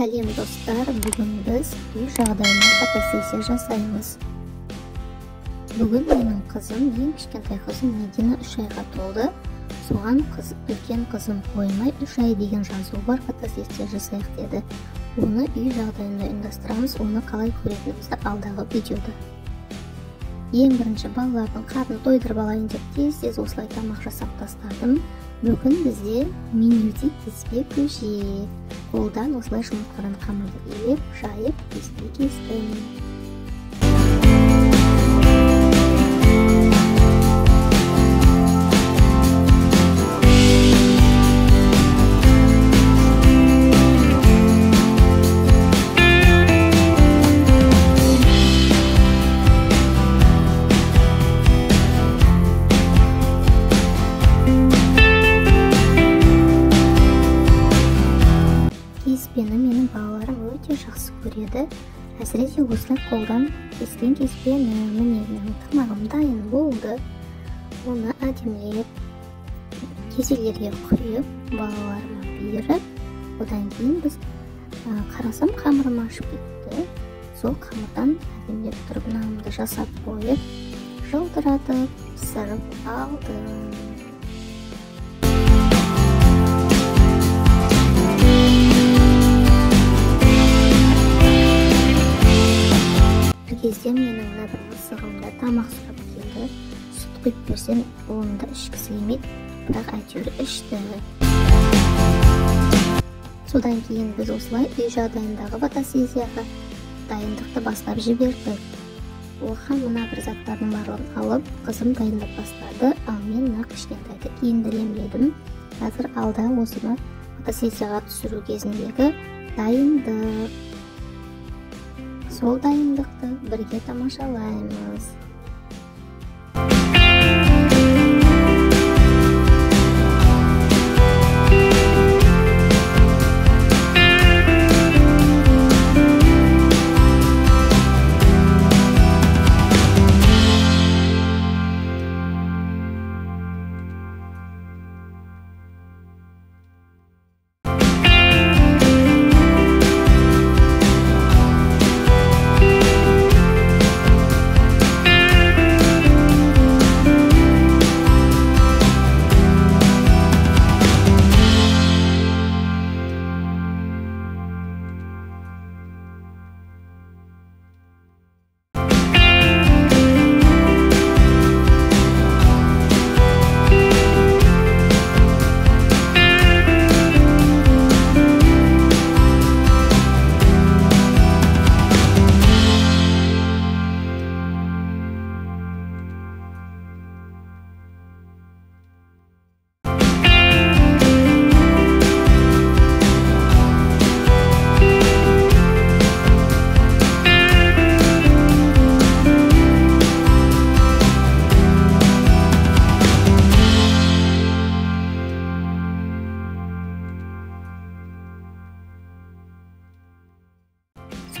сәлем достар. Бүгін біз үй жағдайында фотосессия жасаймыз. Бүгін менің қызым ең кішкентай қызым медина үш айға толды. Соған қыз үлкен қызым қоймай үш ай деген жазуы бар фотосессия жасайық деді. Оны үй жағдайында ұйымдастырамыз оны қалай көретінімізді алдағы видеода. Ең бірінші балалардың қарнын тойдырып алайын деп тез тез осылай тамақ жасап тастадым. Бүгін бізде менюде кеспе көже. Қолдан осылай жұмыртқадан қамырды илеп жайып кеспе кестім өте жақсы көреді. Әсіресе осылай қолдан кескен кеспені міне менің тамағым дайын болды. Оны әдемілеп кеселерге құйып балаларыма беріп одан кейін біз қарасам қамырым ашып кетті. Сол қамырдан әдемілеп тұрып нанымды жасап қойып жылтыратып пісіріп алдым. Кезде менің бір мысығымда тамақ сұрап келді сүт құйып берсем оны да ішкісі келмейді бірақ әйтеуір ішті содан кейін біз осылай үй жағдайындағы фотосессияға дайындықты бастап жібердік. Оған мына бір заттардың барлығын алып қызым дайындап бастады ал мен мына кішкентайды киіндірем дедім. Қазір алда осыны фотосессияға түсіру кезіндегі дайындық. Сол дайындықты бірге тамашалаймыз.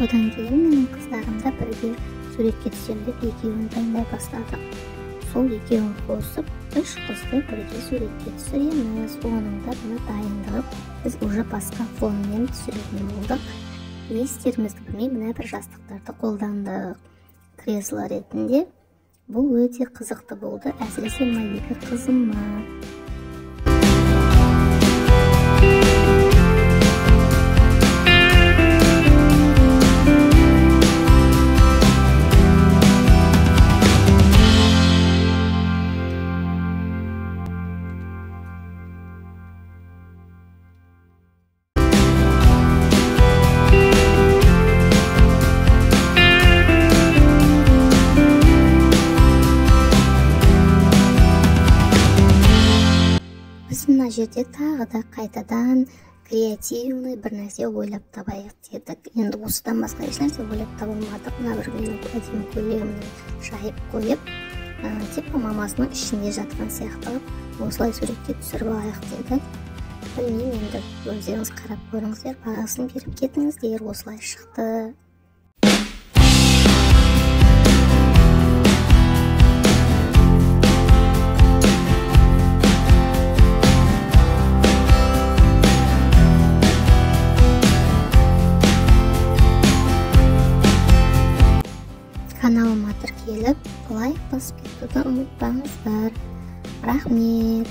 Содан кейін менің қыздарым да бірге суретке түсемін деп екеуін дайындай бастадық сол екеуін қосып үш қызды бірге суретке түсіреміз оның да мына дайындығы біз уже басқа фонмен түсіретін болдық не істерімізді білмей мына бір жастықтарды қолдандық кресло ретінде бұл өте қызықты болды әсіресе мына екі қызыма жерде тағы да қайтадан креативный бір нәрсе ойлап табайық дедік. Енді осыдан басқа ешнәрсе ойлап таба алмадық. Мына бір әдемі көйлегімді жайып қойып ә, мамасының ішінде жатқан сияқты қылып осылай суретке түсіріп алайық дедік. Білмеймін енді өздеріңіз қарап көріңіздер бағасын беріп кетіңіздер осылай шықты. Puspita gitu, Mukbang Rahmir,